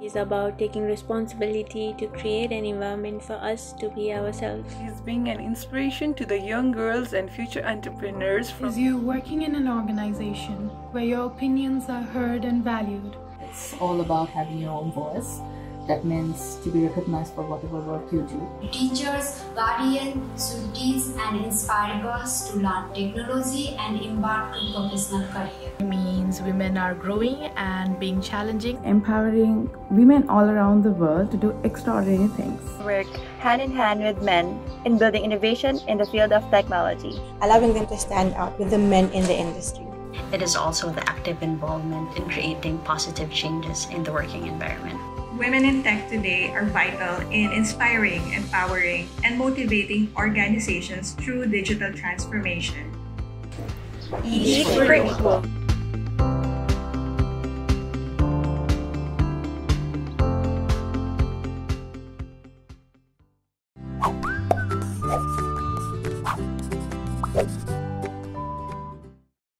It's about taking responsibility to create an environment for us to be ourselves. He's being an inspiration to the young girls and future entrepreneurs from Is you working in an organization where your opinions are heard and valued. It's all about having your own voice. That means to be recognized for whatever work you do. Teachers, guardians should teach and inspire girls to learn technology and embark on professional career. It means women are growing and being challenging. Empowering women all around the world to do extraordinary things. Work hand in hand with men in building innovation in the field of technology. Allowing them to stand out with the men in the industry. It is also the active involvement in creating positive changes in the working environment. Women in tech today are vital in inspiring, empowering, and motivating organizations through digital transformation. Each for Equal. Oh.